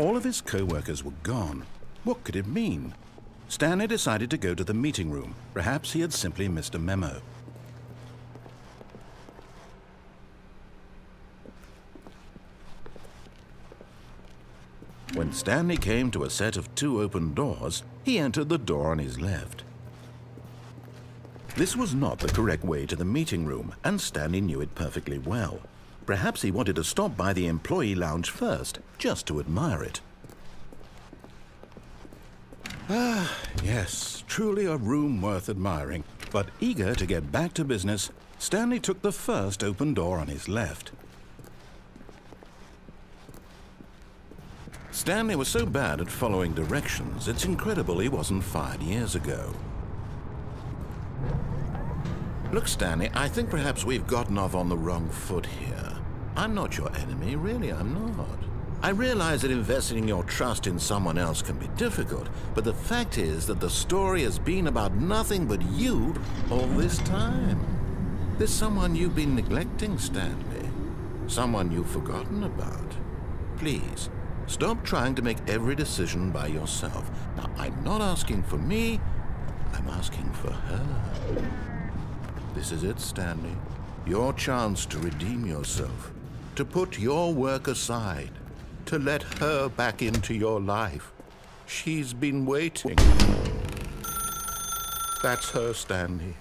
All of his co-workers were gone. What could it mean? Stanley decided to go to the meeting room. Perhaps he had simply missed a memo. When Stanley came to a set of two open doors, he entered the door on his left. This was not the correct way to the meeting room, and Stanley knew it perfectly well. Perhaps he wanted to stop by the employee lounge first, just to admire it. Ah, yes, truly a room worth admiring. But eager to get back to business, Stanley took the first open door on his left. Stanley was so bad at following directions, it's incredible he wasn't fired years ago. Look, Stanley, I think perhaps we've gotten off on the wrong foot here. I'm not your enemy, really, I'm not. I realize that investing your trust in someone else can be difficult, but the fact is that the story has been about nothing but you all this time. There's someone you've been neglecting, Stanley. Someone you've forgotten about. Please, stop trying to make every decision by yourself. Now, I'm not asking for me, I'm asking for her. This is it, Stanley. Your chance to redeem yourself, to put your work aside, to let her back into your life. She's been waiting. That's her, Stanley.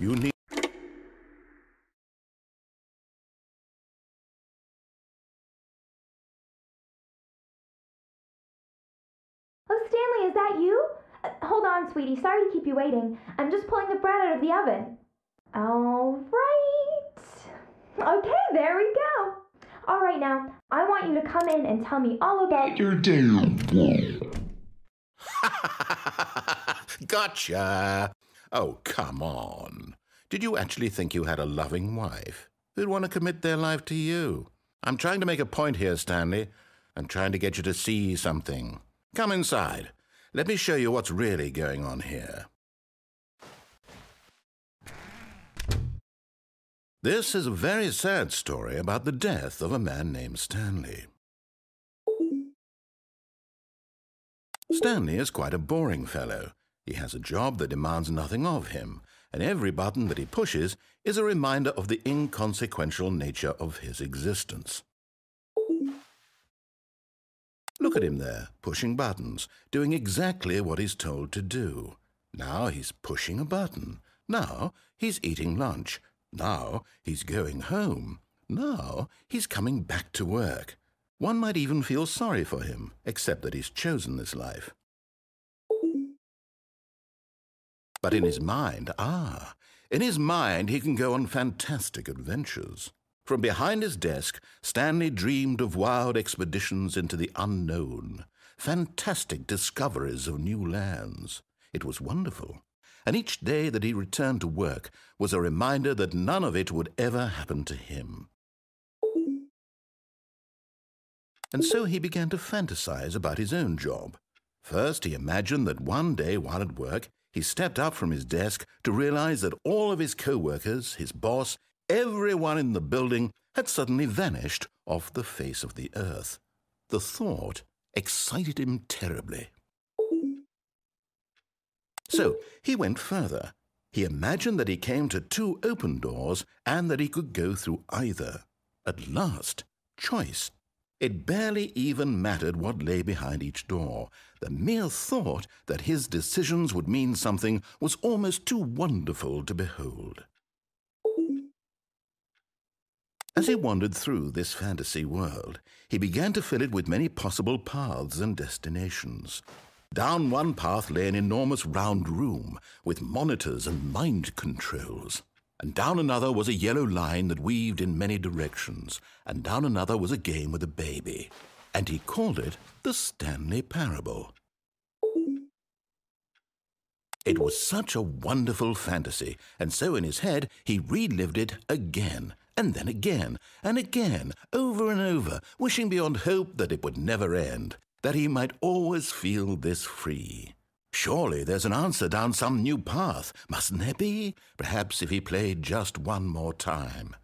You need. Oh, Stanley, is that you? Uh, hold on, sweetie. Sorry to keep you waiting. I'm just pulling the bread out of the oven. All right. Okay, there we go. All right, now, I want you to come in and tell me all about your day. gotcha. Oh, come on. Did you actually think you had a loving wife who'd want to commit their life to you? I'm trying to make a point here, Stanley. I'm trying to get you to see something. Come inside. Let me show you what's really going on here. This is a very sad story about the death of a man named Stanley. Stanley is quite a boring fellow. He has a job that demands nothing of him, and every button that he pushes is a reminder of the inconsequential nature of his existence. Look at him there, pushing buttons, doing exactly what he's told to do. Now he's pushing a button. Now he's eating lunch. Now he's going home. Now he's coming back to work. One might even feel sorry for him, except that he's chosen this life. But in his mind, ah, in his mind he can go on fantastic adventures. From behind his desk, Stanley dreamed of wild expeditions into the unknown, fantastic discoveries of new lands. It was wonderful and each day that he returned to work was a reminder that none of it would ever happen to him. And so he began to fantasize about his own job. First, he imagined that one day while at work, he stepped up from his desk to realize that all of his co-workers, his boss, everyone in the building had suddenly vanished off the face of the earth. The thought excited him terribly. So he went further. He imagined that he came to two open doors and that he could go through either. At last, choice. It barely even mattered what lay behind each door. The mere thought that his decisions would mean something was almost too wonderful to behold. As he wandered through this fantasy world, he began to fill it with many possible paths and destinations. Down one path lay an enormous round room with monitors and mind controls. And down another was a yellow line that weaved in many directions. And down another was a game with a baby. And he called it the Stanley Parable. It was such a wonderful fantasy, and so in his head he relived it again, and then again, and again, over and over, wishing beyond hope that it would never end that he might always feel this free. Surely there's an answer down some new path, mustn't there be? Perhaps if he played just one more time.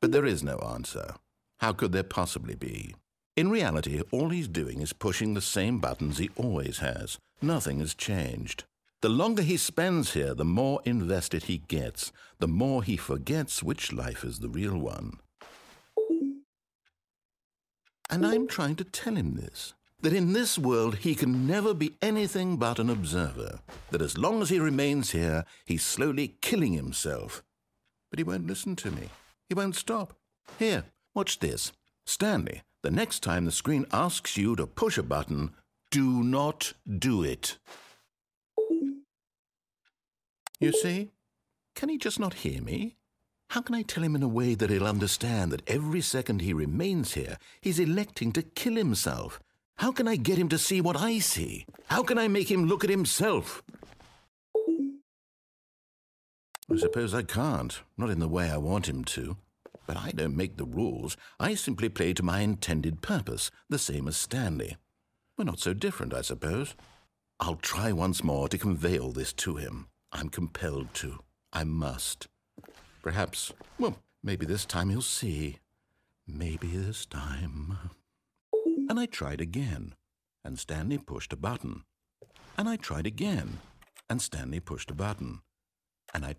But there is no answer. How could there possibly be? In reality, all he's doing is pushing the same buttons he always has. Nothing has changed. The longer he spends here, the more invested he gets, the more he forgets which life is the real one. And I'm trying to tell him this that in this world he can never be anything but an observer, that as long as he remains here, he's slowly killing himself. But he won't listen to me. He won't stop. Here, watch this. Stanley, the next time the screen asks you to push a button, do not do it. You see? Can he just not hear me? How can I tell him in a way that he'll understand that every second he remains here, he's electing to kill himself? How can I get him to see what I see? How can I make him look at himself? I suppose I can't, not in the way I want him to. But I don't make the rules. I simply play to my intended purpose, the same as Stanley. We're not so different, I suppose. I'll try once more to convey all this to him. I'm compelled to. I must. Perhaps, well, maybe this time he'll see. Maybe this time. And I tried again, and Stanley pushed a button. And I tried again, and Stanley pushed a button. And I